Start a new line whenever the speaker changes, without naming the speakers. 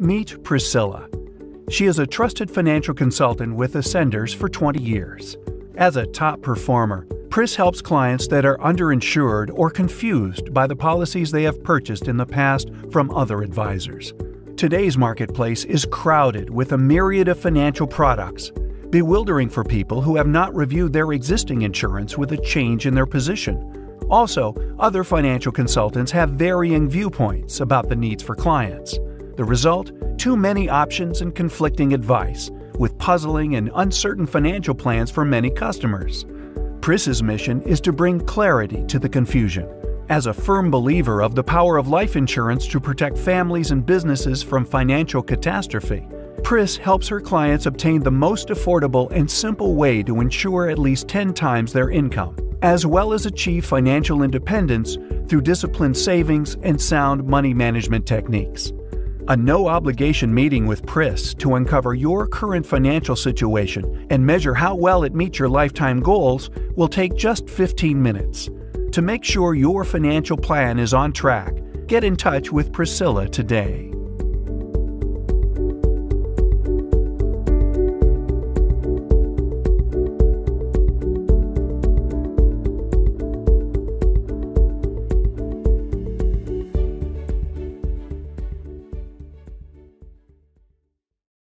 Meet Priscilla. She is a trusted financial consultant with Ascenders for 20 years. As a top performer, Pris helps clients that are underinsured or confused by the policies they have purchased in the past from other advisors. Today's marketplace is crowded with a myriad of financial products, bewildering for people who have not reviewed their existing insurance with a change in their position. Also, other financial consultants have varying viewpoints about the needs for clients. The result? Too many options and conflicting advice, with puzzling and uncertain financial plans for many customers. Pris's mission is to bring clarity to the confusion. As a firm believer of the power of life insurance to protect families and businesses from financial catastrophe, Pris helps her clients obtain the most affordable and simple way to insure at least 10 times their income, as well as achieve financial independence through disciplined savings and sound money management techniques. A no obligation meeting with Pris to uncover your current financial situation and measure how well it meets your lifetime goals will take just 15 minutes. To make sure your financial plan is on track, get in touch with Priscilla today.